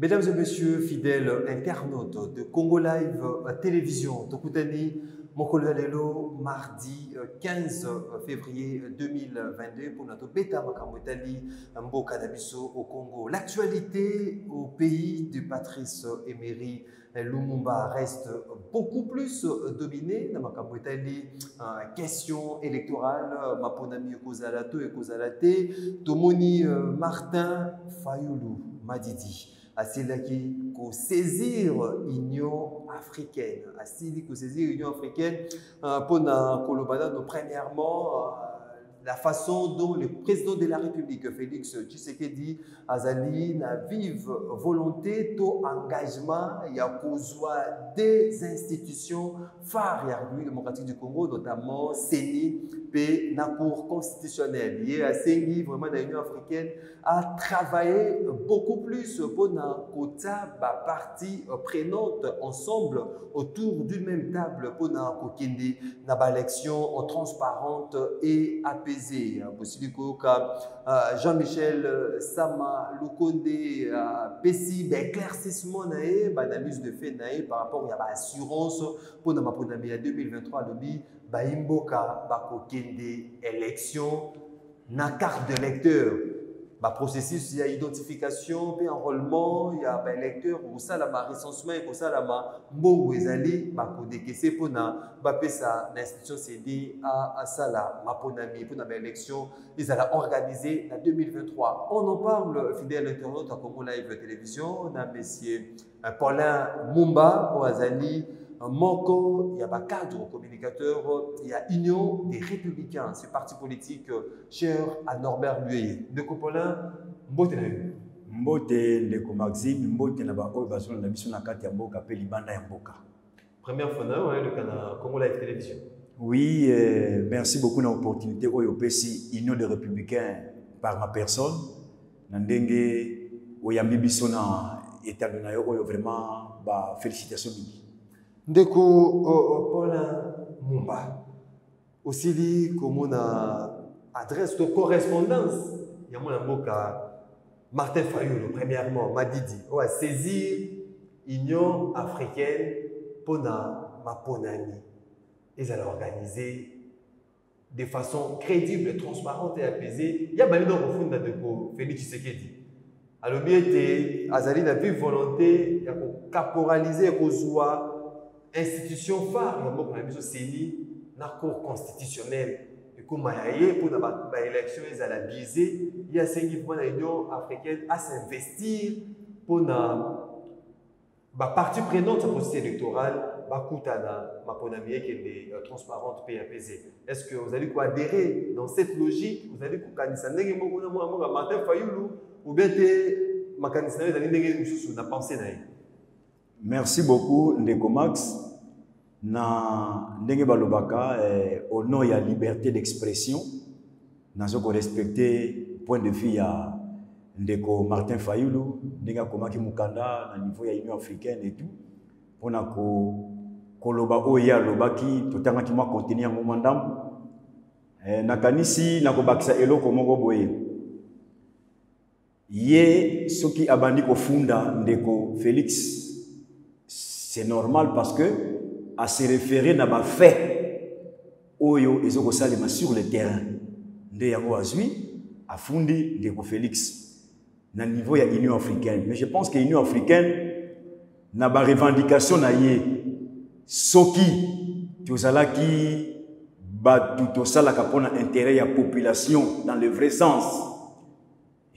Mesdames et messieurs, fidèles internautes de Congo Live Télévision, Tokutani, Mokolo Lelo, mardi euh, 15 février 2022, pour notre bêta Makamotali, Mboka Nabiso au Congo. L'actualité au pays de Patrice Emery Lumumba reste beaucoup plus dominée. Na Makamotali, question électorale, Maponami Kozalato et Kozalate, Tomoni euh, Martin Fayoulou Madidi. Asilaki kosaisir union africaine. Asili kosaisir union africaine euh, mpona koloba nano premièrement euh, la façon dont le président de la République, Félix Tshisekedi, azali na vive volonté to engagement ya kozwa des institutions phares ya République démocratique du Congo, notamment CENI, pe na Cour constitutionnelle. Ye asengi vraiment na Union africaine a travaillé beaucoup plus pour na kota ba partie prenante ensemble autour d'une même table pour na kokende na élection transparente et apaisée. apaisé. Bosilico, euh, Jean-Michel euh, Sama, Lukonde, euh, Pessi, éclaircissement analyse de fait par rapport à l'assurance pour la 2023 lobi baimboka bakokende élection na carte de lecteur ba processus ya identification pe enrôlement ya ba électeur kosalama recensement ekosalama mbongo ezali bakodekese mpona bapesa na institution cd asala maponami mpona baélection ezala organisé na 2023 on en parle fidèle internaute ya congo live télévision na monsieur euh, paulin mumba azali moko ya bacadre communicateur ya union des républicains. Ce parti politique cher à norbert paulin? Mbote na mbote ndeko maxime mbote na baoyo bazolanda biso na kati ya mboka mpe libanda ya mboka. Première fois na oyeluka na congo live télévision. Oui euh, merci beaucoup na opportunité oyo opesi union des républicains par ma personne. Na ndenge oyambi biso na etando na yo oyo vraiment bafélicitation mingi ndeko paulin mumba. Osili komona adresse to correspondance ya mwana mboka martin fayulu premièrement madidi oyo asaisir union africaine mpona maponani ezala organisé de façon crédible transparente et apaisée. Ya bali na kofunda ndeko félix tshisekedi. Alobi ete azali na vive volonté ya kocaporalize kozwa institution phare ya mboka na na cour constitutionnelle ekóma ya ye mpona baélection ezala biaisé ye asengi mpona union africaine asinvestir mpona bapartie prenante processus électoral bakutana maponami ekende euh, transparente est ce que ozali koadhérer dans cette logique? Ozali kokanisa na mwana na ndenge na na merci beaucoup ndeko max. Na ndenge balobaka eh, au nom ya liberté d'expression nazo korespecte point de vue ya ndeko martin fayulu ndenge akomaki mokanda na niveau ya union africaine et tout mpona ko, koloba oyo ye alobaki totangaki mwa kontenu yango mwa ndambo eh, nakanisi nakobakisa eloko moko boye. Ye soki abandi kofunda ndeko félix c'est normal parce que ase référé na bafait oyo ezokosalema sur le terrain. Nde yango azwi afundi ndeko félix na niveau ya union africaine. Mais je pense que union africaine na barevendication na ye soki tozalaki bato tosalaka mpona intérêt ya population dans le vrai sens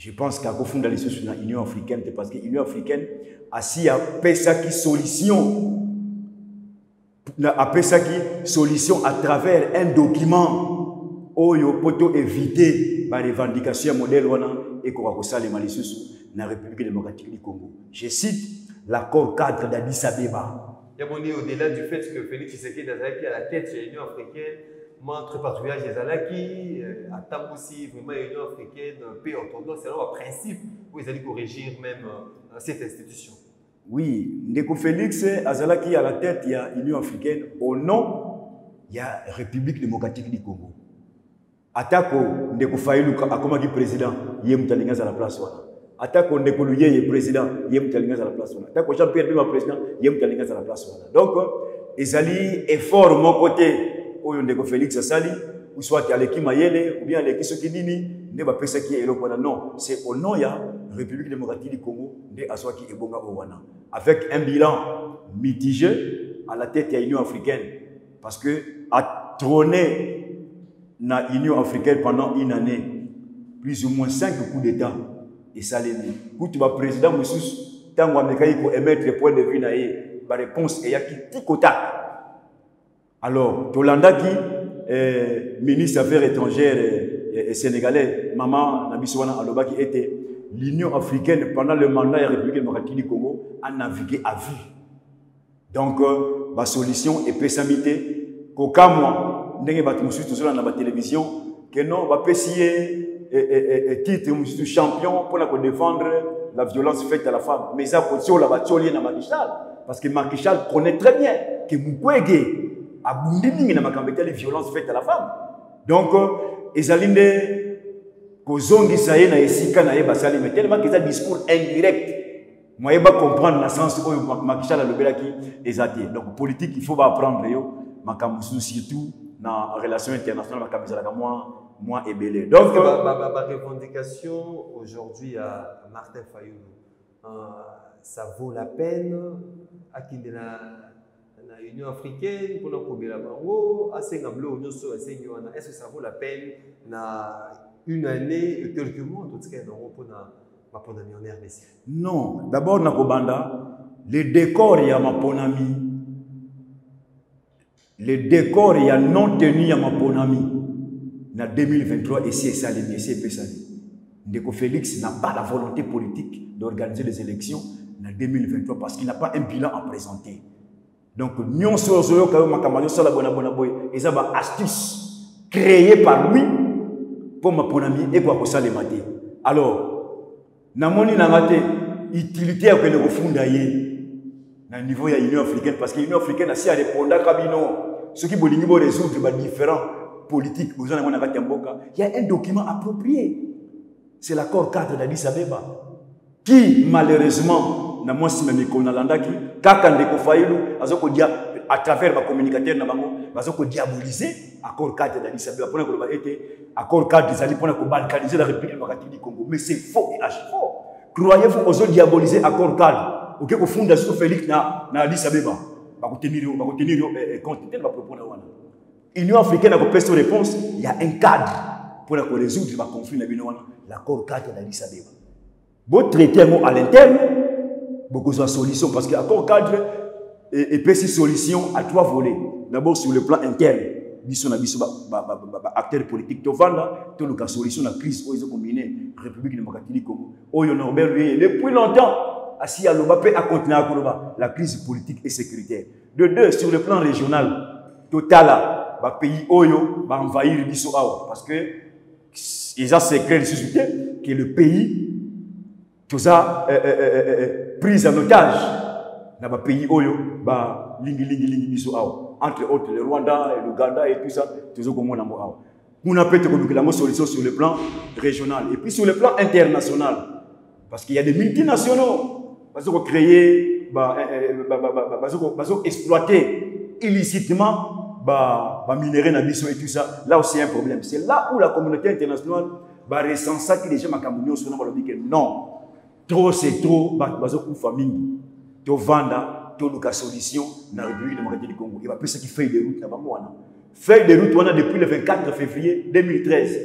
je pense qu'akofunda lisusu na union africaine te parce que union africaine asi apesaki solution apesaki solution à travers un document oyo mpo to éviter barevendication ya modèle wana ekoka kosalema lisusu na république démocratique du congo. Je cite l'accord cadre d'addis abeba. Au-delà du fait que félix tshisekedi azalaki à la tête ya union africaine montre patrouillage ezalaki euh, atambusi vraiment union africaine mpe orthodoxe alors baprincipe oyo ezali korégir même euh, cette institution Oui, Ndeko Félix Azalaki à la tête, il y a l'Union africaine au nom, il y a République démocratique du Congo. Atako Ndeko Faïlou akomaki président, yé mutalinga à la place. Atako Ndeko Luyeye président, yé mutalinga à la place. Atako Jean-Pierre Bemba président, yé mutalinga à la place. Donc, ezali effort mon côté, oyo Ndeko Félix asali, ou soit aleki mayele, ou bien aleki soki nini, nde bapesaki eloko wana. Non, c'est au nom ya République démocratique du Congo, nde aswaki ebonga o wana. Avec un bilan mitigé à la tête de l'Union africaine. Parce que a trôné na Union africaine pendant une année, plus ou moins cinq coups d'État. Et ça l'est mis. Quand tu vas président, Moussous, tant qu'on pour émettre le point de vue, la réponse est qui tic-au-tac. Alors, Tolanda qui, euh, ministre des Affaires étrangères et, et sénégalais, maman Nabiswana Aloba qui était l'Union africaine pendant le mandat de la République démocratique du Congo a navigué à vue. Donc, euh, ma solution est pessamité qu'aucun mois, ndenge bato mosusu tozala na télévision que non bapesi ye titre mosusu champion mpona kodéfendre la violence faite à la femme mais eza kotiola batioli ye na makishal parce que makishal connaît très bien que mukwege abundi mingi na makambo etali violence faite à la femme. Donc ezali nde kozongisa ye na esika na ye basali me tellement eza discours indirect. Moyeba comprendre na sens oyo makishal alobelaki eza te. Donc politique il faut baapprendre yo. Makambo mosusu surtout na relation internationale makambo ezalaka mwa mwa ebele donc barevendication aujourd'hui à martin fayulu euh, ça vaut la peine? Akende na na union africaine mpona kobela bango asenga biloko nyonso asengi wana est ce que ça vaut la peine na une année et quelques mois? Totikali nango mpona maponami en rdc non. D'abord nakobanda le décor ya maponami le décor ya non tenu ya maponami na 2023 esi esalemi esi epesami ndeko félix n'a pas la volonté politique d'organiser les élections na 2023 parce qu'il n'a pas un bilan à présenter donc nyonso oyo oyoka yo makambo nyosala boye na boye na boye eza baastuce créé par lui mpo maponami ekoka kosalema te. Alors namoni nanga te utilité ya kokende kofunda ye na niveau ya union africaine parce que union africaine asi arépondaka bino soki bolingi borésoudre badifférent politique oza nango na kati ya mboka y a un document approprié. C'est l'accord cadre d'adis abeba qui malheureusement na mwasi na mikolo nalandaki kaka ndeko fayulu aza kodia à travers bacommunicateur na bango baza kodiabolize accord cadre d'adis abeba mpona koloba ete accord cadre ezali mpona kobalkaniser la république démocratique du congo. Mais c'est faux et archi faux. Croyez-vous ozodiaboliser accord cadre? Oke kofunda siko félix na, na adis abeba. Bakotenir yo bakotenir yo eh, eh, compte tele bapropos na wana. Union africaine akopesa réponse il y a un cadre mpona korésoudre baconflit na bino wana l'accord cadre d'adis abeba. Botraite yango à l'interne bokozwa solution parce que accord cadre epesi solution à trois volets d'abord sur le plan interne biso na biso baacteur politique tovanda toluka solution na crise oyo ezokombine république démocratique du congo. Oyo norbert depuis longtemps asi aloba mpe akontinua koloba la crise politique et sécuritaire. De deux sur le plan régional totala bapays oyo baenvahir biso awa. Parce que eza secret lisusu te que le pays toza euh, euh, euh, prise en otage na bapays oyo balingilingilingi biso awa. Entre autres le rwanda et l'uganda et tout ça tozokomona yango awa. Kuna mpe tokolukela yango solution sur le plan régional et puis sur le plan international. Parce qu'il y a des multinationaux bazokocréer bazoexploiter illicitement baminéré na biso et tout ça. Là aussi un problème. C'est là où la communauté internationale barecensaki déjà makambo nyonso na balobi ke non trop c'est trop bato solution na république démocratique du congo. E bapesaki feuille de route na bango wana feuille de route wana depuis le 24 février 2013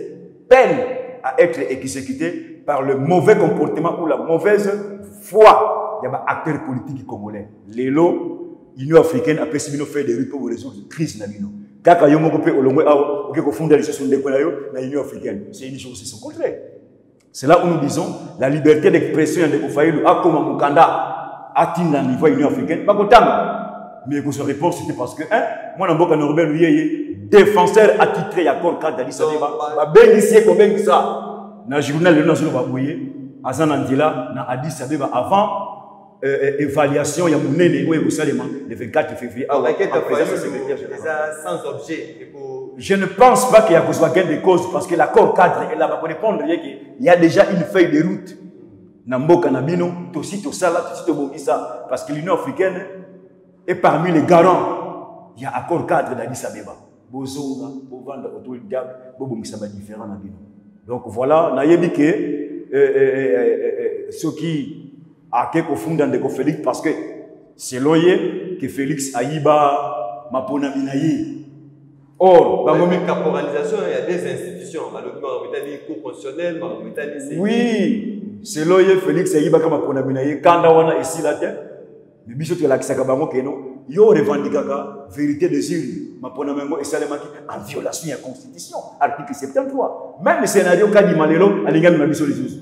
peine à être exécuté par le mauvais comportement ou la mauvaise foi ya baacteur politique congolais. Lelo union africaine de crise na kaka na union africaine. C'est une chose c'est son contraire c'est là où nous disons la liberté d'expression ya ndeko fayulu akoma mokanda atinda na niveau union africaine bakotanga mais kozwa réponse c'était parce que un mwana mboka norbert luyeye défenseur attitré ya corps cadre d'adis abeba. babengisi ye kobengisa na journal lelo nazoloba boye aza na nzela na adis abeba avant euh, euh, évaluation ya monene oyo ekosalema le 24 février awa sans objet je ne pense pas qu'il y a besoin gain de cause parce que l'accord cadre est là répondre il y a déjà une feuille de route. Na mboka na bino tosi tosala tosi tobongisa. Parce que l'union africaine est parmi les garants. Il y a accord cadre d'Addis Abeba. Bozonga bovanda autour du diable bobongisa badifférent na bino. Donc voilà nayebi ke euh, euh, euh, euh, soki ake kofunda ndeko félix parce que selon ye ke félix ayiba maponami na ye or bango mi- bango caporalisation ya des institutions. Balobi makambo etali cour constitutionnelle makambo etali CENI. oui selo ye félix ayibaka maponami na ye kanda wana esila te me biso tolakisaka bango keno yo revendikaka vérité des urnes maponami yango esalemaki en violation ya constitution article 73 même scénario kadima lelo alingi amema biso lisusu.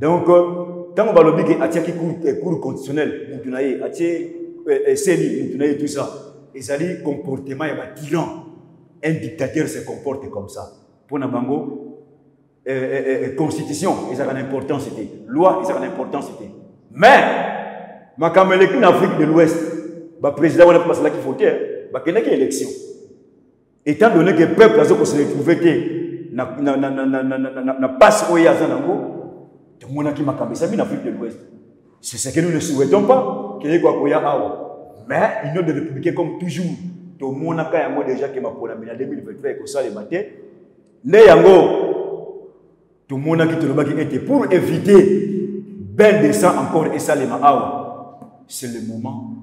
Donc ntango balobi ke atiaki cour eh, constitutionnel mutu na ye atie eh, eh, eseli mutu na ye tout ça. Ezali comportement ya batiran un dictateur se comporte comme ça. Mpona bango constitution ezalaka na importance te. Loi ezalaka na importance te. Mais makambo eleki na afrique de l'ouest baprésident wana mpe basalaki vote bakendaki élection. Étant donné que peuple aza koseretrouve te na passe oyo aza nango tomonaki makambo esami na afrique de l'ouest. C'est ce que nous ne souhaitons pas keye kwakoya awa. Mais union de républicain comme toujours tomonaka yango déjà ke maponami na 2023 ekosalema te nde yango tomonaki tolobaki ete pour éviter bain de sang encore esalema awa. C'est le moment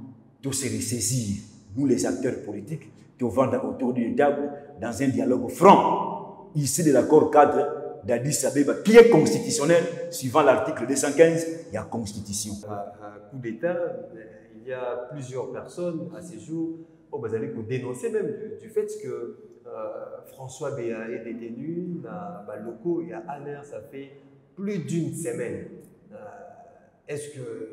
de se ressaisir. Nous les acteurs politiques tovanda autour d'une table dans un dialogue franc ici de l'accord cadre d'Addis Abeba qui est constitutionnel suivant l'article 215 il y a constitution à, à coup d'État, euh, il y a plusieurs personnes à ces jours Bazali qui ont dénoncé même du, du fait que euh, François Béa est détenu dans bah, locaux et à Aller, ça fait plus d'une semaine. Euh, Est-ce que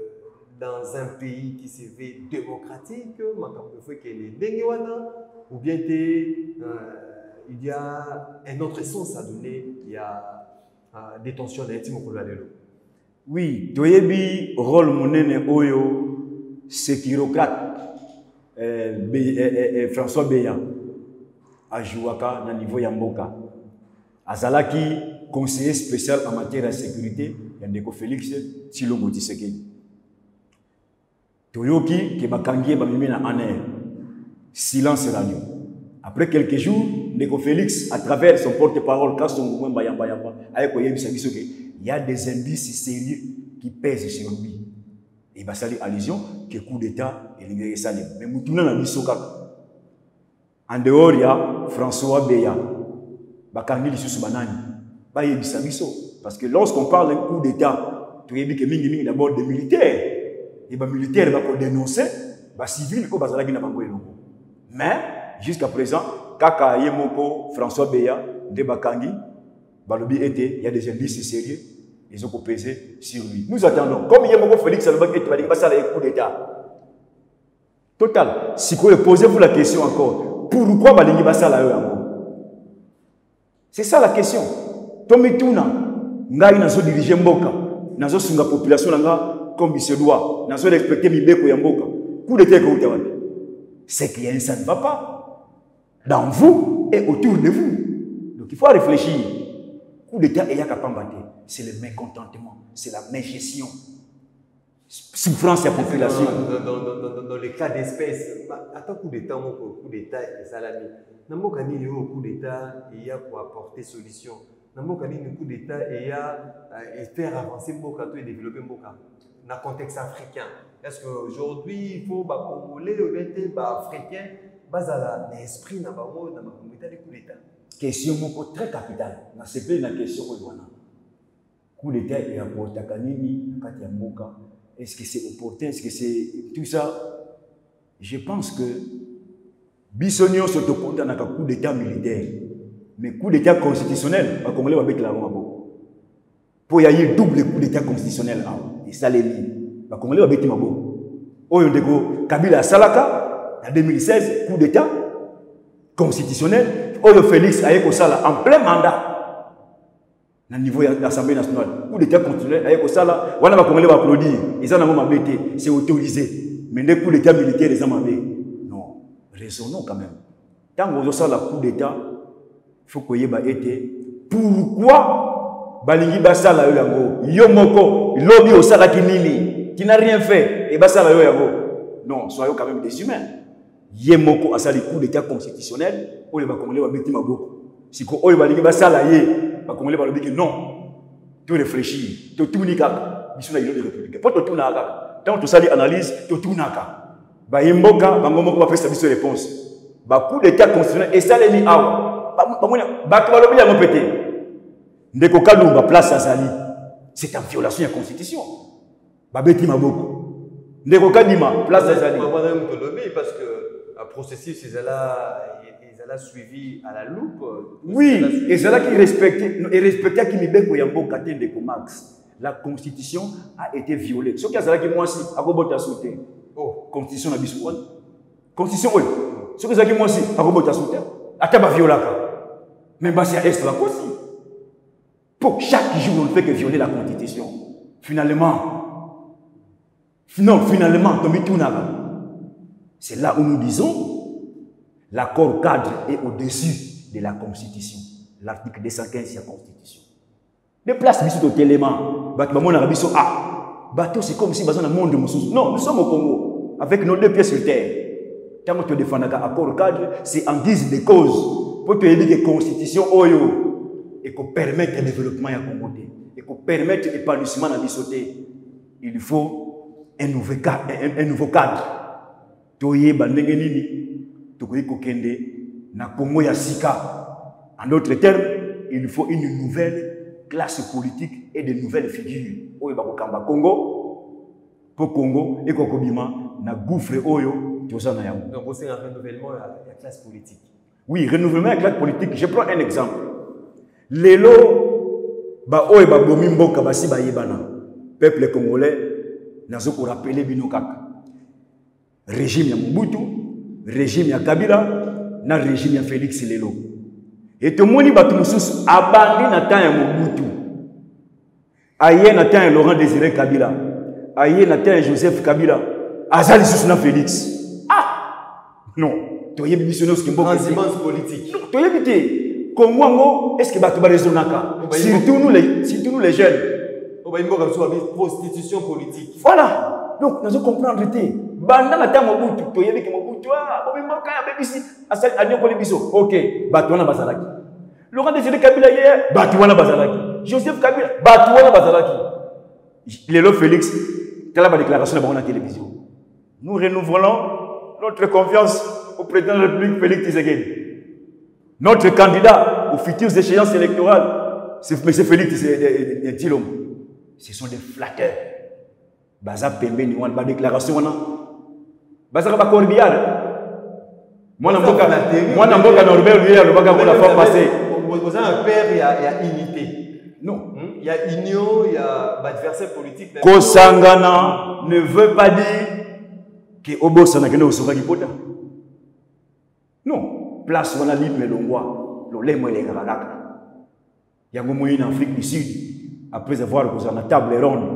dans un pays qui se veut démocratique, y ait des Dengewana, ou bien t'es, euh, il y a un autre sens à donner, il y a euh, détention d'intime au Lelo. oui toyebi rôle monene oyo sécurocrate eh, eh, eh, françois beya ajouaka na niveau ya azalaki conseiller spécial en matière ya sécurité ya félix tilongo tisekedi toyoki ke bakangi ye bamemi na aner silence radio après quelques jours ndeko félix à travers son porte-parole kasongo mwe mbayambayamba aye koyebisa biso ke il y a des indices sérieux qui pèsent sur lui. Et basali allusion ke coup d'état elingaki esalema mais mutuna na biso kaka en dehors ya françois beya. Bakangi lisusu banani bayebisa parce que lorsqu'on parle d'un coup d'état toyebi ke mingimingi d'abord des militaires. Et bamilitaire bakodénonce bacivile oyo bazalaki na bango elongo. Mais Jusqu'à présent, Kaka Yemoko, François Beya, Debakangi, Balobi était, il y a des indices sérieux, ils ont pesé sur lui. Nous attendons. Comme Yemoko Félix Salomon et Tubalinga, ça a un coup d'État. Total. Si vous posez-vous la question encore, pourquoi Balingi Basala C'est ça la question. Tomituna, Ngai Nazo diriger Mboka, Nazo Sunga population comme il se doit, Nazo respecter Mibeko Yamboka. Coup d'État, c'est qu'il y a un ça ne va pas dans vous et autour de vous. Donc il faut réfléchir. Coup d'État et Yakapambate, c'est le mécontentement, c'est la mégestion, souffrance des populations. Dans, dans, dans, le cas d'espèce, bah, attends coup d'État, coup d'État et salami. Namokani, il y a un coup d'État et il y a pour apporter solution. Le coup d'État et il y a faire avancer Mboka, et développer Mboka. Dans le contexte africain, est-ce qu'aujourd'hui, il faut bah, Congolais, bah, Africains bazala na esprit na bango na makambo etali coup question moko très capitale. Nasepeli na question oyo wana. Coup d'état eapportaka nini na kati ya mboka? Est-ce que c'est opportun? Est-ce que c'est tout ça? Je pense que biso nyonso tokondanaka coup d'état militaire. Mais coup d'état constitutionnel bakongolais babetela yango maboko. Mpo ya ye double coup d'état constitutionnel awa. Esaleli bakongolais babeti maboko. Oyo ndeko kabila asalaka en 2016, coup d'État constitutionnel, Oyo Félix Ayekosala, en plein mandat, au niveau de l'Assemblée nationale, coup d'État constitutionnel Ayekosala, voilà va Congolais va applaudir, ils en ont c'est autorisé. Mais les coups d'État militaires, les amabés. Non, raisonnons quand même. Tant que qu'on a la coup d'État, il faut qu'on y ait été. Pourquoi Balingi Basala Yoyango, Yomoko, Lobby Osala Kinini, qui n'a rien fait, et Basala Yoyango. Non, soyons quand même des humains ye moko asali coup d'état constitutionnel oyo bakongole babeti maboko. Siko oyo balingi basala ye bakongole balobi ke non. To réfléchir totuni kaka. Biso na union de républicain mpo totunaka kaka. Ntango tosali analyse totunaka baye mboka bango moko bapesa biso réponse. Bacoup d'état constitutionnel esalemi awa. Bato balobi yango mpe te ndeko kalumba place azali. C'est en violation ya constitution. Babeti maboko. Ndeko kadima place olobi parce que euh, processus ezala suivi à la loupe Oui, et c'est là qu'il respectait, et respectait qui mibeko ya mboka te ndeko Max. La constitution a été violée. Ce qui a zalaki mwasi akobota sauter. oh Constitution na biso wana. Constitution oyo. Ce qui zalaki mwasi akobota sauter. Ata ba violaka. Mais basi ya est la kosi. Pour chaque jour on ne fait que violer la constitution. Finalement non, finalement, tombi tunaka. C'est là où nous disons L'accord cadre est au-dessus de la Constitution. L'article 215 de la Constitution. Les places biso to élément. C'est comme si dans monde. Non, nous sommes au Congo avec nos deux pieds sur terre. Tant que tu défends accord cadre, c'est en guise de cause pour te dire que constitution oyo et qu'on permette le développement ya Congo et qu'on permette l'épanouissement biso te. Il faut un nouveau cadre, un nouveau cadre. Toyeba ndenge nini? Tokoki kokende na Congo ya sika. En d'autres termes, il faut une nouvelle classe politique et de nouvelles figures. Oyo bakokamba Congo pour Congo et kokobima na gouffre oyo toza na yango. donc c'est un renouvellement la, la classe politique Oui, renouvellement la classe politique. Je prends un exemple. Lelo ba oyo babomi mboka basi bayebana. Peuple congolais nazo ko rappeler bino kaka. Régime ya Mobutu, régime ya Kabila, na régime ya Félix Lelo. Et tomoni bato mosusu abandi na temps ya Mobutu. Aye na temps ya Laurent Désiré Kabila. Aye na temps ya Joseph Kabila. Aza lisusu na Félix. Ah! Non, toyebi biso nyonso transhumance politique Non, toyebi te kongo yango est ce que bato baresonaka surtout nous les, surtout nous les jeunes oyo bayimboka biso babi prostitution politique voilà donc nazo comprendre te banda na ntango mobutu toyebi ke mobutu ah, bomi mboka abebisi anyokoli biso. Ok bato wana bazalaki. Laurent désiré kabila ye bato wana bazalaki. Joseph kabila bato wana bazalaki. Lelo félix tala badéclaration na bango na télévision. Nous renouvelons notre confiance au président de la république félix tshisekedi. Notre candidat aux futures échéances électorales c'est m. Félix tilom ce sont des flatteurs. Baza pembeni wana badéclaration wana bazaka bacordial mwana mboka mwana mboka norbert lui alobaka ngo la fois passée oza un père ya, ya unité non Hmm? il y a union il y a baadversaire politique na- kosangana ne veut pas dire ke obosana kende osokaki pota non place wana libre elongwa lolemo elengaka kaka yango moi na afrique du sud après avoir kozala na table ronde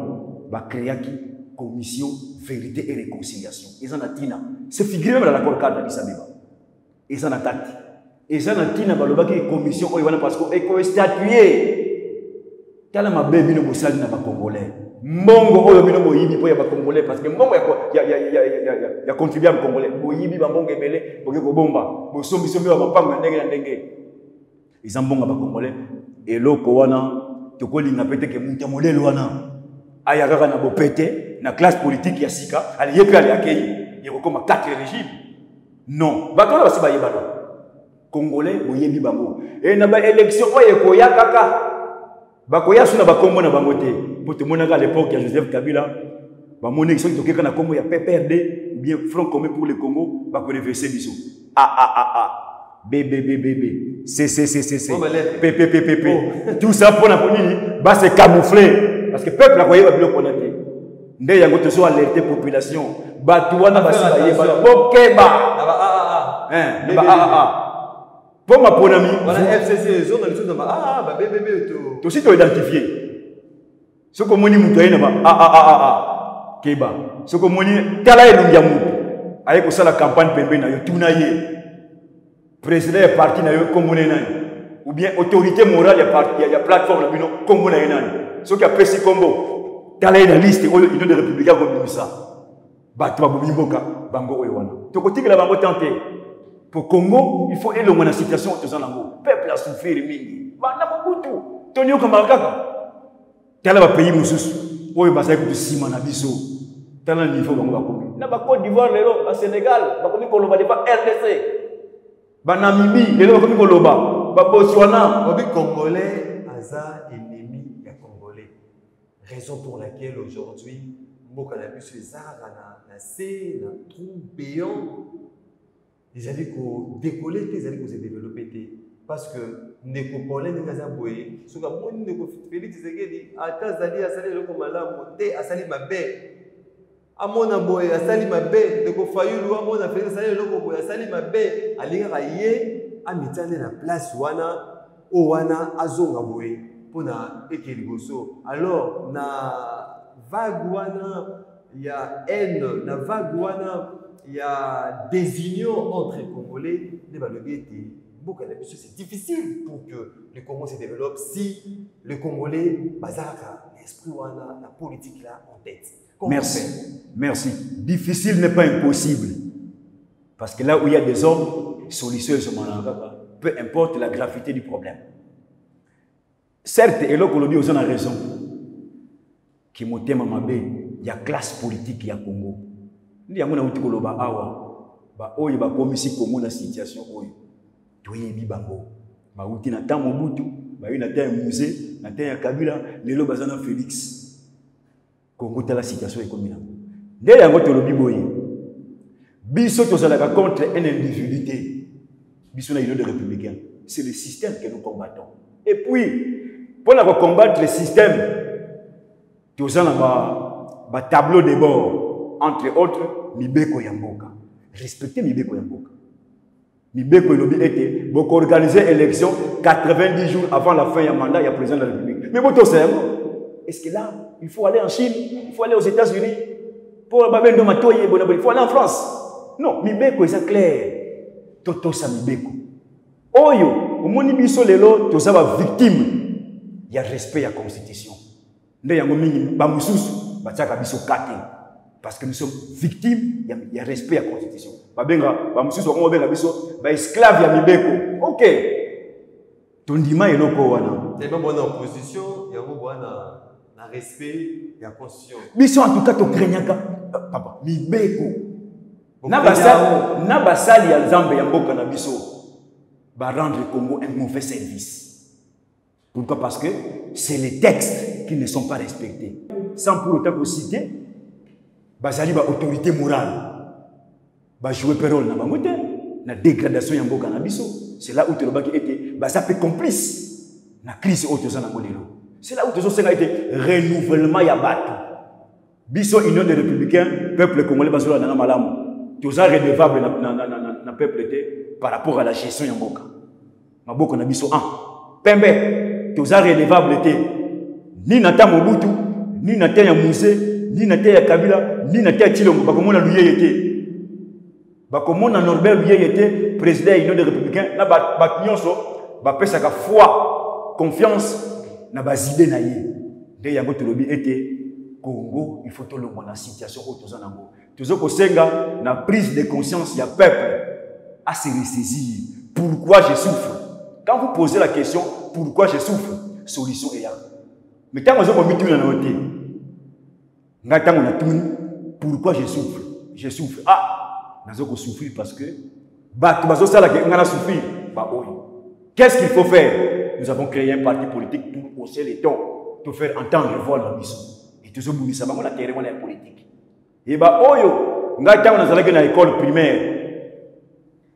bakreaki commission vérité et réconciliation. Eza na ntina se figure même na l'accord cadre addis abeba eza na kati eza na ntina balobaki commission oyo wana parce que ekostatue tala mabe bino bosali na bacongolais mbongo oyo bino boyibi mpo ya bacongolais parce que mbongo ya ko- ya- ya- ya- ya- ya- contribuable congolais. Boyibi bambongo ebele boke kobomba. Bosombiso mpe bamapango ya ndenge na ndenge eza mbongo ya bacongolais eloko wana tokolinga mpe teke mutu ya modele wana aya kaka na bopete na classe politique ya sika ali ye mpe ali akei ekokoma quatre régime non. Bato wana basi bayebana. Congolais boyebi bango. E na baélection oyo ekoya kaka. Bakoya so na bakombo na bango te. Mpo tomonaka à l'époque ya joseph kabila bamonaki soki tokeka na kombo ya pprd ou bien front commun pour le congo bakoreverse biso. Aaaaa bbbb ccccc pppp tout ça mpona po nini base camoufle parce que peuple akoyeba biloko wana te nde yango tozo alerte population. Bato wana basi bayeba bokeba. Ah ah, ah, ah. Ah, ah, ah. mpo maponami ah tosi toidentifie soki omoni moto aye na ba aaa keba. Soki omoni tala elongi ya moto aye kosala campagne pembeni na yo tuna ye. Président ya parti na yo nkombo na ye nani ou bien autorité morale ya plateforme na bino nkombo na ye nani soki apesi nkombo tala ye na liste oyo union de républicain kobimisa. Bato babomi mboka bango oyo wana. Tokotikela bango tan te po congo il faut elongwa na situation oyo toza nango. Peuple asouffrir mingi. Banda mobutu toniokambaka kaka. Tala bapays mosusu oyo bazali kutu nsima na biso. Tala niveau bango bakomi. Na bacote d'ivoire lelo basénégal bakomi koloba depa rdc banamibi lelo bakomi koloba. Babotswana obi congolais aza raison pour laquelle aujourd'hui mboka na biso ezalaka na, se na trou béant ezali kodécolle te ezali kozedéveloppe te parce que ndeko paulin ndenge aza boye soki amoni ndeko félix tshisekedi ata azali asali eloko malamu te asali mabe amona boye asali mabe ndeko fayulu amona félix asali eloko boye asali mabe alingaka ye amitiane na place wana oyo wana azonga boye mpona eke liboso alors na vague wana ya haine na vague wana ya désunion entre congolais nde balobi ete mboka na biso c'est difficile pour que le congo se développe si le congolais bazalaka l'esprit wana la politique là en tête Comment Merci. Merci. Difficile n'est pas impossible. Parce que là où il y a des hommes, solution sur peu importe la gravité du problème. Certes, et là, Colombie, on a raison. Qui motema mabe, il y a classe politique ya Congo. Ndi yango na uti koloba awa. Ba oyo ba komisi Congo na situation oyo. Toyebi bango. Ba uti na temps Mobutu, ba yu na temps ya na ya Kabila, lelo bazana Félix. Congo tala situation ekomi nango. Nde yango tolobi boye. Biso tozalaka contre un individu. Biso na de républicain. C'est le système que nous combattons. Et puis, pour la combattre le système, toza na ba, ba tableau de bord entre autres mibeko ya mboka. Respecter mibeko ya mboka. mibeko elobi ete bokoorganize élection 90 jours avant la fin ya mandat ya président de la république. Mais botosa yango est-ce que là il faut aller en chine il faut aller aux états-unis mpo babendo il faut aller en france. Non mibeko eza clair. Totosa mibeko oyo omoni biso lelo toza bavictime ya respect ya constitution. Nde yango mingi bamosusu batiaka biso kate. Parce que nous sommes victimes ya, ya respect ya constitution. Babenga bamosusu bango babenga biso baesclave ya mibeko. Ok. Tondima eloko wana. Tellement bona opposition yango bwana na respect ya constitution. Biso en tout cas tokrenyaka euh, papa mibeko. Na basali ya nzambe ya mboka na biso barendre congo un mauvais service pourquoi parce que c'est les textes qui ne sont pas respectés. Sans pour autant citer bazali baautorité morale bajoue mpe role na bango te na dégradation ya mboka c'est là où tolobaki ete baza mpe complice. Na crise oyo toza c'est là où tozosenga ete renouvellement ya bato. Biso union des républicains peuple congolais bazolanda na malamu. Toza redevable na, na, na, na, peuple te par rapport à la gestion ya mboka. Maboko na 1 pembe toza redevable te. Ni na ta mobutu? Ni na te ya ni na te ya kabila? Ni na te ya tilongo bakomona luyeye te. Bakomona norbert luyeye te président ya union des républicains. Na ba- bato nyonso bapesaka foi confiance na bazide na ye. Nde yango tolobi ete congo il faut tolongwa na situation oyo toza nango. Toza kosenga na prise de conscience ya peuple. À se ressaisir pourquoi je souffre? Quand vous posez la question pourquoi je souffre solution mais ntango ozokomituna na yo te ngai ntango natuni pourquoi je souffre? Je souffre. Ah! Nazo kosouffrir parce que bazosalaka ngai nasouffrir baoyo qu'est-ce qu'il faut faire? Nous avons créé un parti politique pour hausser les tons to faire entendre voix na biso et tozobundisa bango na terrain wana ya politique. E baoyo ngai ntango nazalaki na école primaire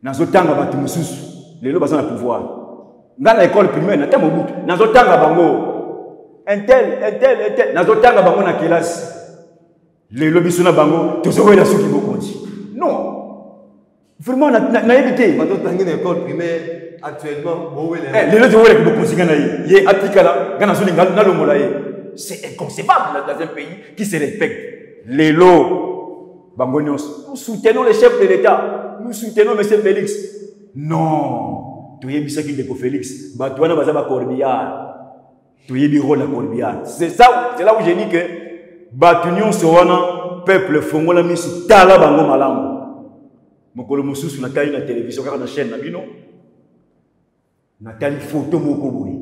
nazotanga bato mosusu. Lelo baza na pouvoir ngai na école primaire na ntango mobutu nazotanga bango. Intel intel intel nazotanga bango na kelasi lelo biso na bango. Tozokoyela soki bokonzi non. Vraiment na- na- nayebi te. Bato otangi na école primaire actuellement Eh, lelo tokoleka bokonzi na ye. Ye atikala nga nazolinga nalongola ye. C'est inconcevable dans un pays qui se respecte. Lelo. Bango nyonso. Nous soutenons le chef de l'état. Nous soutenons monsieur félix. Non ndeko félix bato wana baza bacorbillard corbillard c'est ça c'est là où je dis que bato nyonso wana peuple fongola miso tala bango malamu. Mokolo mosusu natali na télévision kaka na chaîne na bino. Natali foto moko boye.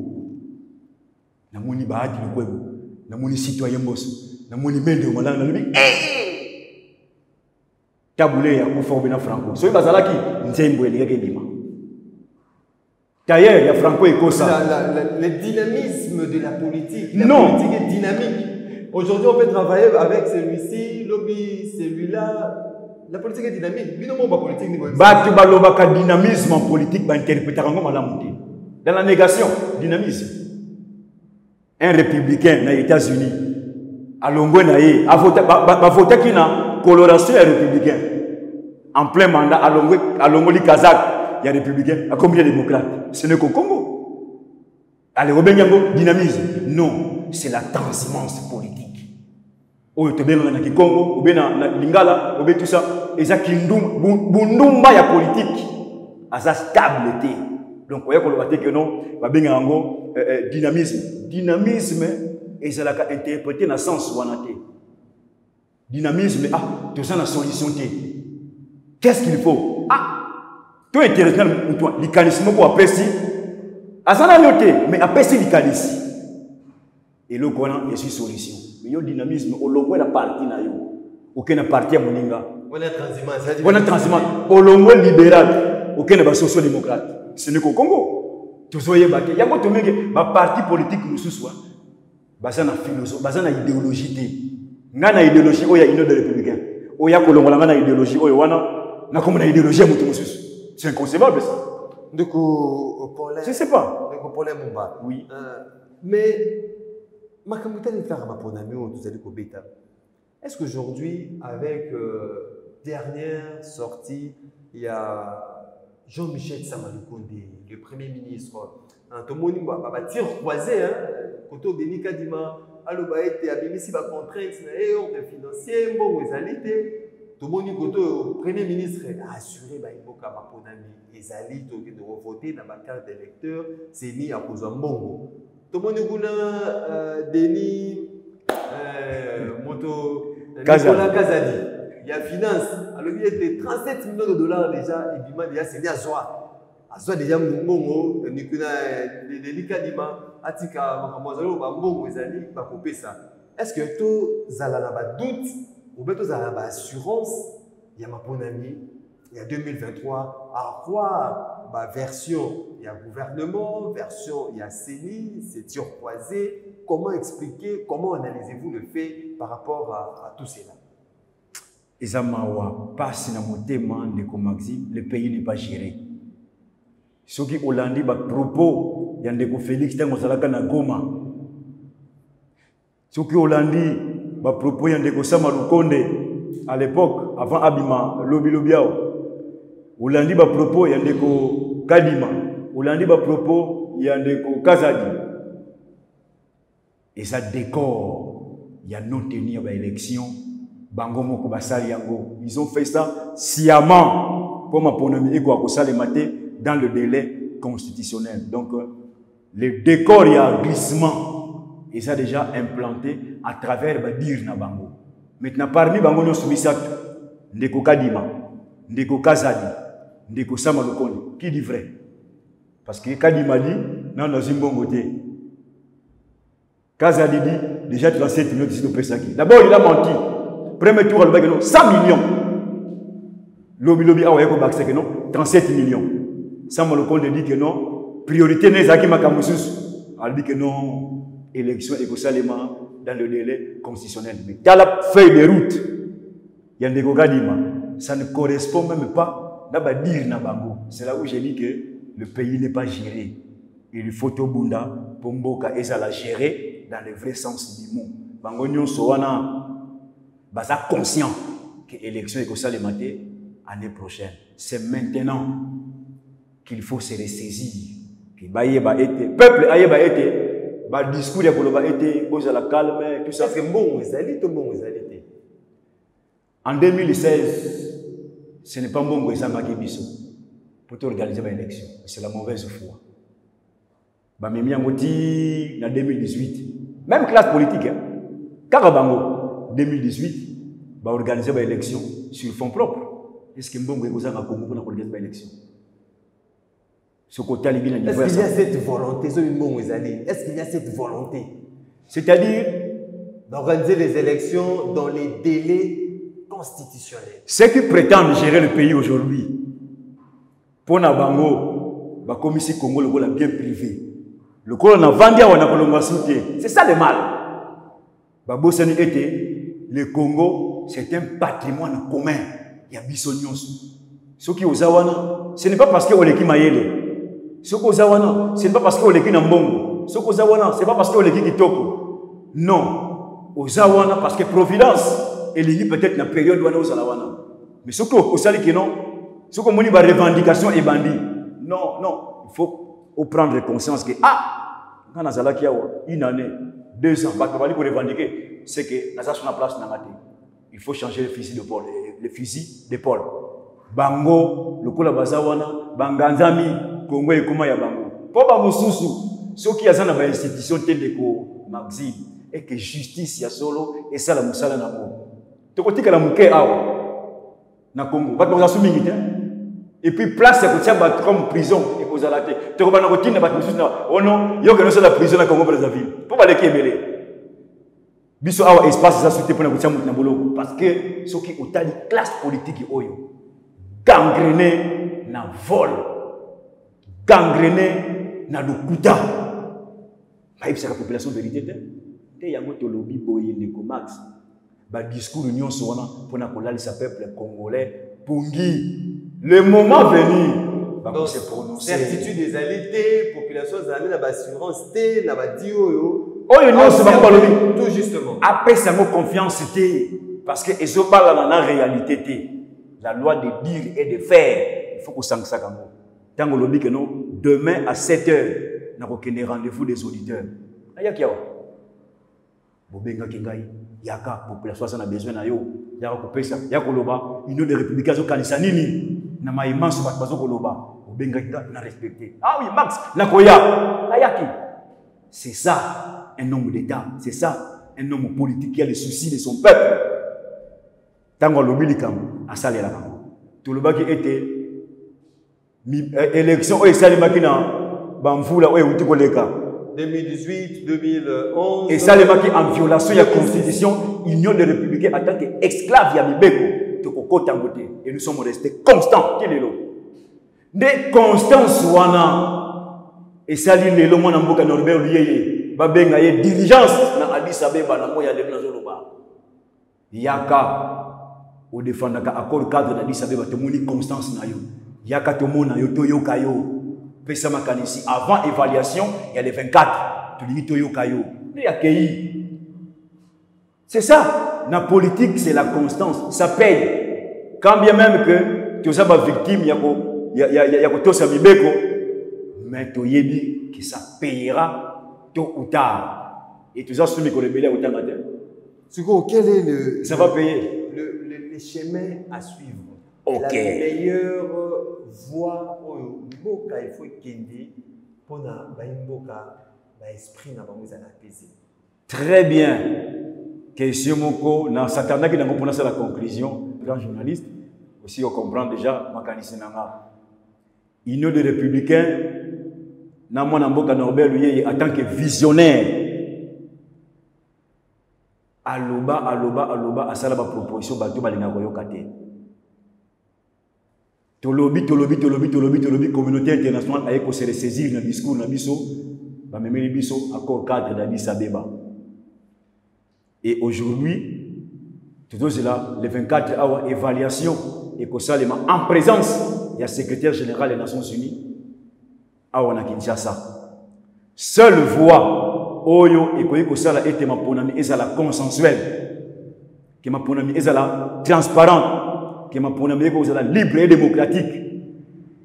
Namoni bahati lukwebo namoni citoyen mboso. Namoni mende omalanga nalobi? Tabule ya kufa obe na franco. Soki bazalaki nzembo elingaki ebima tayer ya franco ekosa La- la- la- le dynamisme de la politique. La Non. politique est dynamique. Aujourd'hui, on peut travailler avec celui-ci, lobby, celui-là. La politique est dynamique. Bino mo ba politique ni bato balobaka dynamisme en politique bainterprétaka yango malamu te dans la négation dynamisme un républicain na états-unis alongwe na ye avota- ba- ba- bavotaki na? Coloration républicain en plein mandat alongwe alongoli kazak ya républicain akomi ya démocrate ce n'est qu'au congo. Ale obengi yango dynamisme non c'est la transhumance politique. Oyo tobengaka na kikongo obe na, lingala obe tout ça. Eza bundumba ya politike aza stable te. Donc oya koloba te ke non babengaka yango eh, eh, dynamisme. Dynamisme ezalaka interprété na sens wana dynamisme ah toza na solution te. Qu'est-ce qu'il faut? Ah to na mutu wana, likanisi moko apesi aza na yo te mais apesi likanisi eloko wana ezwi solution. Mais yo dynamisme olongwe na parti na yo. Oke na parti ya moninga. Wana transiment olongwe libéral oke na basocial démocrate ce n'est qu'au congo. Tozoyeba te yango tomingi baparti politique mosusu baza na philosophie baza na idéologie te ngai na idéologie oyo ya union de républicain oyo ya kolongola ngai na idéologie oyo wana. Nakomona idéologie ya moto mosusu c'est inconcevable ça Ndeko Paulin. je sais pas Paulin Mumba. oui Euh, mais est-ce qu'aujourd'hui avec euh, dernière sortie il y a Jean-Michel Samalukonde le premier ministre hein, tomoni ba ba- batir croisé hein koto Denis Kadima aloba abimisi financier mbongo ezali te tomoni koto oyo premier ministre aassuré baemboka maponami ezali tokende kovote na bacarte d'électeur seni akozwa mbongo. Tomoni kuna euh, denis euh, moto Kazadi. nicolas kazadi ya finance alobi ete 37 millions de dollars déjà ebima déjà seni azwa azwa déjà mbongo nikuna leli kadima atika makambo azali oba mbongo ezali bakopesa est ce que tozala na badoute obe tozala na baassurance ya maponami ya 2023 à quoi bah, version il y a gouvernement, version il y a CENI, c'est turquoisé. Comment expliquer, comment analysez-vous le fait par rapport à, à tout cela? Eza mawa mpasi na motema ndeko maxime le pays n'est pas géré. Soki olandi bapropos ya ndeko félix ntango ozalaka na goma. Soki olandi bapropos ya ndeko sama lukonde à l'époque avant abima lobilobi awa olandi bapropos ya ndeko kadima olandi bapropos ya ndeko kazadi. Eza décor ya non tenu ya baélection bango moko basali yango. Ils ont fait ça sciemment mpo maponami ekoka kosalema te dans le délai constitutionnel. Donc euh, le décor ya glissement eza déjà implanté à travers badire na bango maintenant parmi bango nyonso misato ndeko kadima ndeko kazadi ndeko sama lokonde qui dit vrai? Parce que kadima di nano azwi mbongo te kazadi di déjà 37 millions tisi topesaki d'abord il a menti. Premier tour alobaki no 100 millions. Lobilobi awa ye kobakisaki no 37 millions. Sama lokonde di ke non priorité ne ezalaki makambo mosusu alobi ke non élection ekosalema dans le délai constitutionnel. Mais tala feuille de route. Ya ndeko kadima ça ne correspond même pas. Na badire na c'est là où j'ai dit que le pays n'est pas géré. Il faut tobunda mpo mboka ezala géré dans le vrai sens du mot. Bango nyonso wana baza conscient que élection ekosalema te année prochaine. C'est maintenant qu'il faut se ressaisir. Ke bayeba ete peuple ayeba ete badiscours ya koloba ete bozala calme tout ça. Est-ce que mbongo ezali to mbongo ezali te en 2016 ce n'est pas mbongo ezangaki biso. Pour toorganiser baélection c'est la mauvaise foi. Bamemi yango ti na 2018 même classe politique hein? kaka bango 2018 baorganiser baélection sur fonds propre est ce que mbongo ekozanga kongo mpona baélection bino Est-ce qu'il y a cette volonté Est-ce qu'il y a cette volonté? C'est-à-dire d'organiser les élections dans les délais constitutionnels. Ceux qui prétendent gérer le pays aujourd'hui? Mpona bango bakomisi congo lokola bien privé. Awa na kolongwa su te c'est ça le mal. Babosani le congo c'est un patrimoine commun. Ya biso nyonso soki oza wana ce n'est pas parce que oleki mayele oza wana ce n'est pas parce que oleki na mbongo soki oza wana c'est pas parce que oleki kitoko non. Oza wana parce que providence elingi peut-être na période wana ozala wana mais soki osali ke non soki omoni barevendication ebandi non non. Il faut oprendre conscience que ah nazalaki awa une année deux ans bato bali korevendique c'est que so na place il faut changer le fusil de Paul, le fusil de Paul. Bango, lokola baza wana, banganzami, Congo ekoma ya bango. Po ba mosusu, soki aza na ba institution te ndeko Maxime, que justice ya solo esala mosala nango. Tokotikala moke awa na Congo. Bato baza su mingi te. Et puis place ya kotia bato comme prison ekozala te. Tokobana kotinda bato mosusu na oh non, yoke nyonso na prison na Congo Brazzaville. Po baleki ebele. biso awa espace eza su te mpona kotia moto na boloko parce que soki otali classe politique oyo gangrene na vol gangrene na lokuta. Bayebisaka population vérité te. Te yango tolobi boye ndeko max. Badiscours nyonso wana mpona kolalisa peuple congolais. Pungi le moment venu bakose prononcer. certitude ezali te population ezali na baassurance te na badi oyo. Oyo nyonso bango balobi tout justement. Apesa yango confiance te parce que ezobalana na réalité te. La loi de dire et de faire il faut kosangisaka yango ntango olobi ke non demain à 7 heures nakokende rendez-vous des auditeurs. Nayaki awa bobengaki ngai yaka population aza na besoin na yo yaka kopesa ya koloba union de républicain azokanisa nini. Na mayemanso bato bazokoloba obengaki ngai na respecte ah oui max nakoya nayaki c'est ça un homme d'état. C'est ça un homme politique qui a le souci de son peuple. Ntango alobi likambo asalelaka tolobaki ete élection oyo esalemaki na bamvula oyo euti koleka. 2018 2011 esalemaki en violation ya constitution union de républicain en tant que esclave ya mibeko. Te. Et nous sommes restés constants. Ti lelo? Nde constance wana esali lelo mwana mboka norbert luyeye babenga ye diligence na adis abeba nango ya lelo nazoloba. Yaka odefandaka accord cadre na adis abeba tomoni constance na yo yaka tomona yo toyoka yo pesa makanisi avant évaluation ya le 24 tolingi toyoka yo nde akei c'est ça. Na politique c'est la constance. Ça paye. Quand bien même que toza bavictime ya ko- ya- ya- ya- ya kotosa mibeko mais toyebi que ça payera tôt ou tard. Et toza su mikolo ebele ya kotanga te Sikoyo, quel est le, ça va payer. le, le, le chemin à suivre? Ok. La meilleure voie oyo mboka faut ekende mpona baimboka baesprit na bango ezala apaisé Très bien. Question moko, na s'attendaki nango mpona la conclusion, grand journaliste, aussi on comprend déjà makanisi nanga. Union des républicains, na mwana mboka Norbert Luyeye en tant que visionnaire, aloba aloba aloba asala ba proposition bato balingaka koyoka te. Tolobi tolobi tolobi tolobi tolobi communauté internationale aye kose ressaisir na discours na biso. Bamemeli biso accord cadre d'Addis Abeba. Et aujourd'hui tozozela le 24 awa évaluation ekosalema en présence ya secrétaire général des nations unies awa na kinshasa seule voix oyo ekoki kosala ete maponami ezala consensuel ke maponami ezala transparent ke maponami eko kozala libre et démocratique.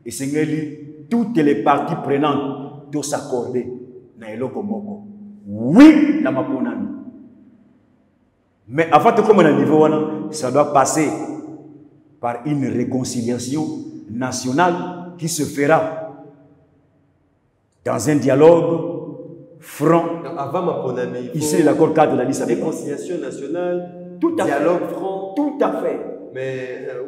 Esengeli toutes les parties prenantes doivent s'accorder na eloko moko. Oui na maponami mais avant de comme un niveau wana ça doit passer par une réconciliation nationale qui se fera dans un dialogue franc. Donc, avant ma ponami, il faut ici l'accord cadre de la liste avec réconciliation nationale, Tout à fait. dialogue franc. tout à fait Mais euh,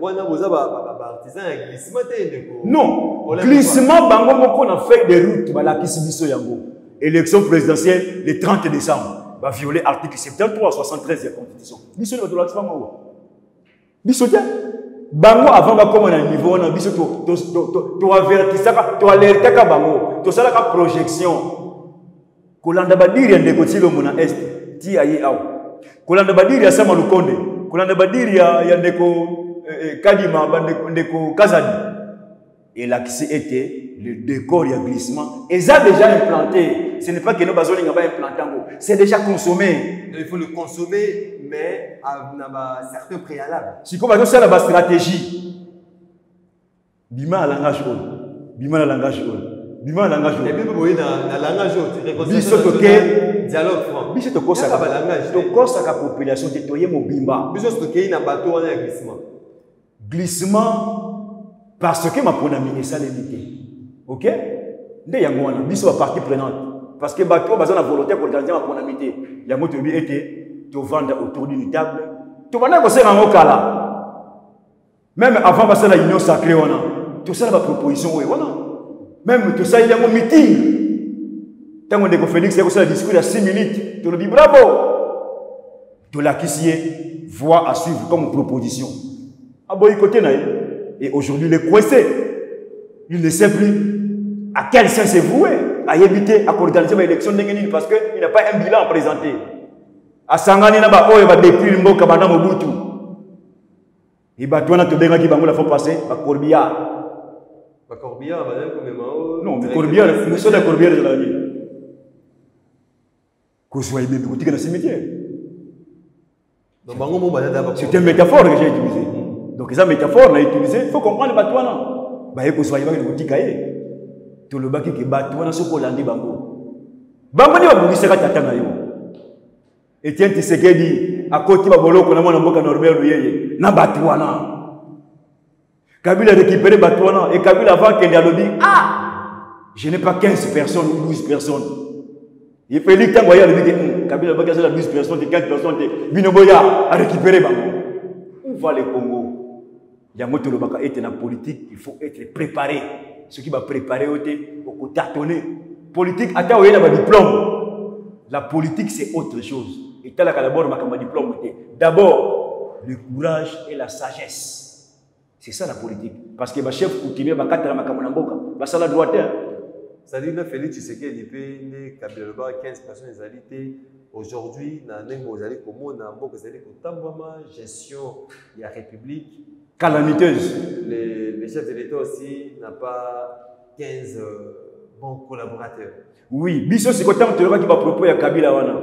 non. Glissement bango moko na feuille de route balakisi biso yango. Élection présidentielle le 30 décembre. Bavioler article 73 à 73 ya constitution. Biso nde bato balakisi bango awa? Biso te? Bango avant bakóma na niveau wana biso to- to- to- to- toavertisaka toalertaka bango. Tosalaka projection. Kolanda badiri ya ndeko tilomo na este ti aye awa kolanda badiri ya sama lukonde kolanda badiri ya, ya ndeko eh, eh, kadima bandeko ndeko elakisi ete le décor ya glissement eza déjà implanté. Ce n'est pas que no bazolinga baimplanté yango c'est déjà consommé. Il faut le consommer, mais avec un certain préalable. sikoyo bazosala bastratégie bima na langage oyo bima na langage oyo bima na langage oyo na na Biso toke- dialogue franc. biso tokosaka langage. te. tokosaka population te toye mobimba Biso tokei na bateau wana ya glissement. glissement parce que maponami esalemi te ok? Nde yango wana biso bapartie prenante parce que bato baza na volonté ya koorganize maponami te yango toyebi ete tovanda autour d'une table tobanda kosenga yango kala même avant basala union sacré wana tosala baproposition oyo wana même tosali yango meeting ntango ndeko félix ya kosala discours ya 6 minutes tolobi bravo. Tolakisi ye voie à suivre comme proposition. Aboyi côté na ye et aujourd'hui il est coincé. Il ne sait plus à quel sens se vouer ayebi te akoorganize baélection ndenge nini parce que il n'a pas un bilan à présenter. Asangani na baoyo badeprile mboka banda mobutu e bato wana tobengaki bango la fois passé bacorbillard Ba corbillard bazali komema non corbillard miso na corbillard ezalaka cimetière Donc bango mo bazali ba. C'est une métaphore que j'ai utilisée. Donc, eza métaphore na utilisé, il faut comprendre bato wana. Baye kozwa yebaki kotika ye. Tolobaki ke bato wana soki olandi bango. Bango nde babongisaka tata na yo. Etienne Tshisekedi akoti baboloko na mwana mboka Norbert Luyeye na. Kabila récupéré bato wana et Kabila avant kende alobi ah je n'ai pas 15 personnes ou 12 personnes. Il fait lui alobi ke "Hmm, Kabila baki azala 12 personnes, 15 personnes te bino boya a récupérer bango. Où va le Congo? Yango tolobaka ete na politique il faut être préparé. Soki baprépare oyo te okotatone politique ata oye na badiplôme la politique c'est autre chose. Etalaka d'abord ya diplôme d'abord le courage et la sagesse. C'est ça la politique. Parce que bachef coutumier bakatala makambo na mboka basala droit te C'est-à-dire na Félix Tshisekedi pe ne Kabila loba 15 personnes ezali te. Aujourd'hui na ndenge ozali komona mboka ezali kotambwama gestion ya république. Calamiteuse. Les, les chefs de l'État aussi n'a pas 15 euh, bons collaborateurs. oui biso sikoyo ntango toyokaki bapropos ya kabila wana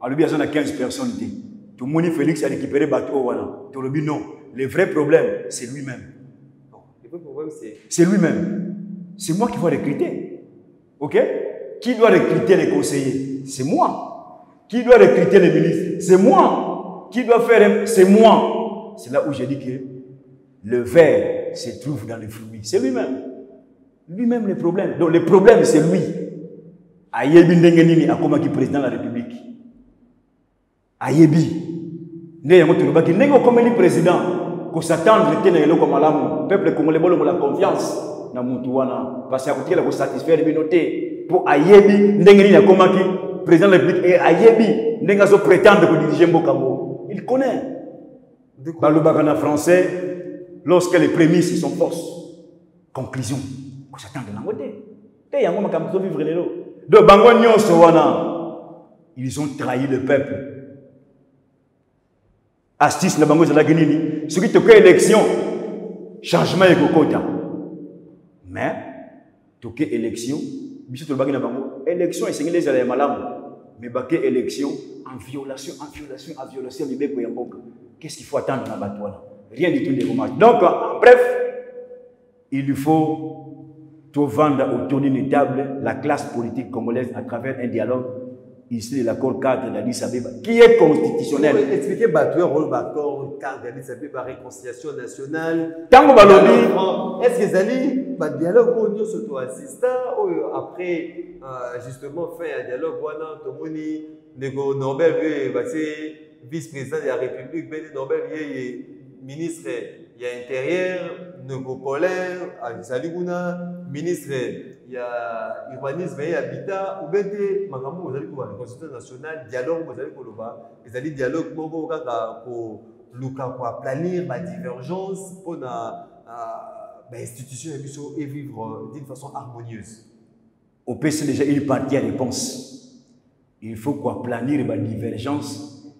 alobi aza na 15 personnes te tomoni félix arécupéré bato oyo wana tolobi non. Le vrai problème c'est lui-même. Non, le vrai problème, c'est c'est lui-même. C'est moi qui dois recruter ok? Qui doit recruter les conseillers? C'est moi. Qui doit recruter les ministres? C'est moi. Qui doit faire c'est moi. C'est là où j'ai dit que le verre se trouve dans les fruits c'est lui-même. Lui-même le problème. Donc le problème c'est lui. Ayebi ndenge nini akomaki président de la république? Ayebi. Nde yango tolobaki ndenge okomeli président kosattendre te na eloko malamu? Peuple congolais bolongola confiance na mutu wana. Parce akotikela kosatisfaire bino te. Mpo ayebi ndenge nini akomaki? Président de la république e ayebi ndenge azoprétendre kodirige mboka ngo il connaît. Balobaka na français lorsque les prémices sont fausses. Conclusion. Kosattendre nango te. Te yango makambo tozovivre lelo. Donc bango nyonso wana ils ont trahi le peuple. Astuce na bango ezalaki nini? Soki toke élection changement ekokota mais toke élection biso tolobaki na bango élection esengeli ezala ya malamu. Mais élection en violation en violation en violation ya mibeko ya mboka. Qu'est-ce qu'il faut attendre na bato wana? Rien du tout de remarque donc en bref il faut vendre autour d'une table la classe politique congolaise à travers un dialogue issu de l'accord cadre d'Addis Abeba, qui est constitutionnel. expliquer bateau rôle d'accord cadre d'Addis Abeba réconciliation nationale. Tango balobi, est-ce que ezali badialogue oyo nyonso toassista oyo après euh, justement fait un dialogue wana tomoni ndeko norbert mpe batie vice président ya république mpe nde norbert yeye ministre ya intérieur ndeko polaire azali kuna ministre ya urbanisme ye habitat oube te makambo oyo ezali koba constitution nationale dialogue oyo ezali koloba ezali dialogue moko kaka koluka koaplanir badivergence mpona bainstitution ya biso evivre d'une façon harmonieuse on peut c'est déjà une partie à réponse. Il faut quoi planir la divergence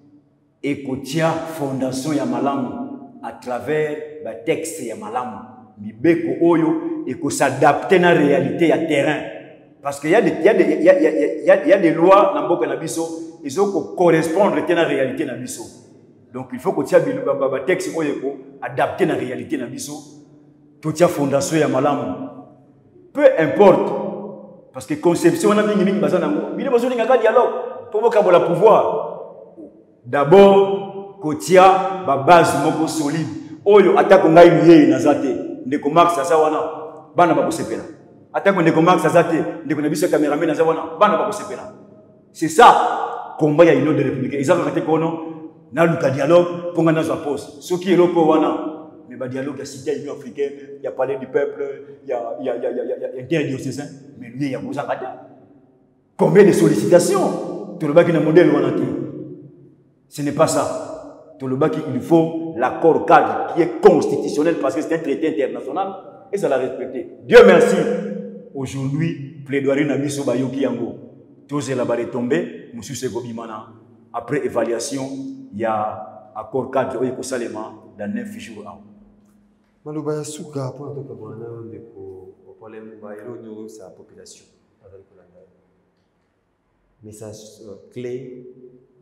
et kotia fondation ya malamu à travers ba texte ya malamu. Mibeko oyo et ko s'adapter na réalité ya terrain. Parce qu'il y a des y a y a, y a, y a, des lois na mboka na biso réalité na biso. Donc il faut ko tia bilu ba, ba texte oyo ko adapter na réalité na biso. To tia fondation ya malamu. Peu importe parce que conception wana mingi mingi baza nango. Bino bazolingaka dialogue mpo bokabola pouvoir. D'abord kotia babase moko solide. Oyo atako ngai miyei naza te. Ndeko max aza wana bana bakosepela atako ndeko max aza te ndeko na biso ya cameraman aza wana bana bakosepela c'est ça combat ya union de république eza kaka te kono naluka dialogue mpo ngai nazwa pose soki eloko wana mais ba dialogue ya cité ya union africaine ya palais du peuple ya ya ya ya ya interdiocésain mais lui ya bozaka te combien de sollicitations? Tolobaki na modèle wana te. Ce n'est pas ça tolobaki il faut l'accord cadre qui est constitutionnel parce que c'est un traité international et ça l'a respecté. Dieu merci. Aujourd'hui plaidoirie na biso bayoki yango. Tozela baretombe mosusu ekobima na après évaluation ya accord cadre oyo ekosalema dans 9 jours. Awa maloba ya suka mpona tokabona nayo ndeko problème ya population message uh, clé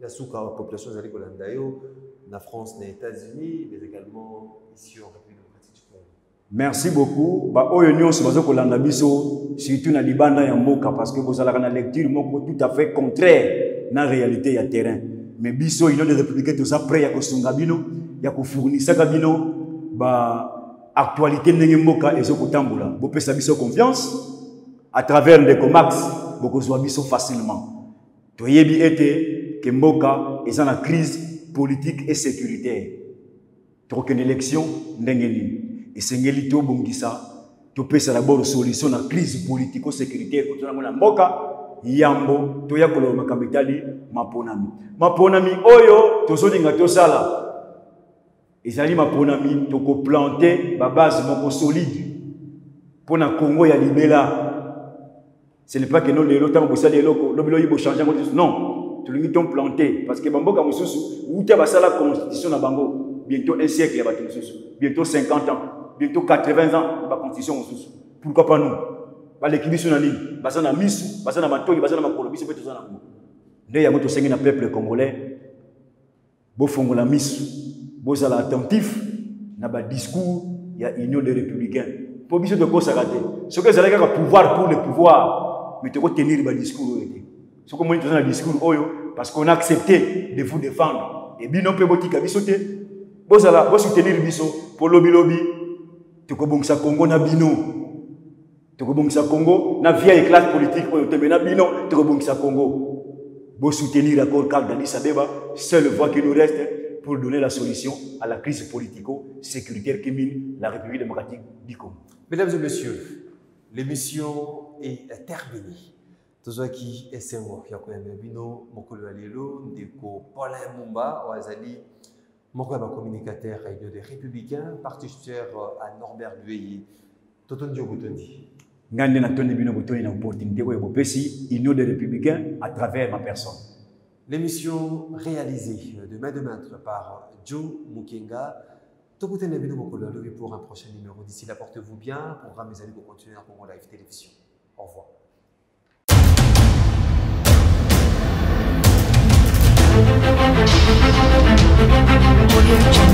ya suka ya population ezali kolanda yo na france na états-unis mais également ici en république démocratique du congo. Merci beaucoup. Baoyo nyonso baza kolanda biso surtout na libanda ya mboka parce que bozalaka na lecture tout à fait contraire na réalité ya terrain. Mais biso union de républicain toza prêt ya kosunga bino ya kofournisaka bino ba actualité ndenge mboka ezokotambola. Bopesa biso confiance. À travers ndeko max bokozwa biso facilement toyebi ete ke mboka eza na crise politique et sécuritaire. Tokokende élection ndenge nini? Esengeli tobongisa topesa dabord solution na crise politico sécuritaire. Kotonango na mboka yambo toya koloba makambo etali maponami. Maponami oyo tozolinga tosala. Ezali maponami tokoplante babase moko solide. Mpo na congo ya libela ce n'est pas que no lelo ntango bosali eloko lobi loyi bochange yango lisusu non. Tolingi toplante parce que bamboka wuta basala constitution na bango bientôt un siècle bientôt 50 ans bientôt 80 ans ya baconstitution mosusu. Pourquoi pas nous? Baleki biso na nini baza na misu baza na matoi baza na makolo biso mpe toza nango nde yango na peuple congolais bofongola misu bozala attentif na badiscours ya union des républicains. Mpo biso tokosaka te soki ezalaki kaka pouvoir pour le pouvoir mais tokotenir badiscours oyo te soki omoni toza na discours oyo parce qu'on a accepté de vous défendre. E bino mpe botika biso. Te bozala bosoutenir biso mpo lobilobi tokobongisa congo na bino. Tokobongisa congo na vieille classe politique oyo tembe na bino. Tokobongisa congo. Bosoutenir accord cadre d'Addis Abeba seule voie qui nous reste pour donner la solution à la crise politico-sécuritaire qui mine la République démocratique du Congo. Mesdames et messieurs, l'émission est terminée. tozwaki esengo ya koyamba bino mokolo ya lelo ndeko paulin mumba oyo azali moko ya bacommunicateur ya union des républicains particulière à norbert lueye totondi yo botondi. Ngai nde natondi bino botoni na opportunité oyo bopesi union des républicains à travers ma personne. L'émission réalisée de main de maître par joe mukenga. Tokutana bino mokolo ya lobi pour un prochain numéro. D'ici là portez-vous bien. Programme ezali kocontinue na congo live télévision au revoir Audio.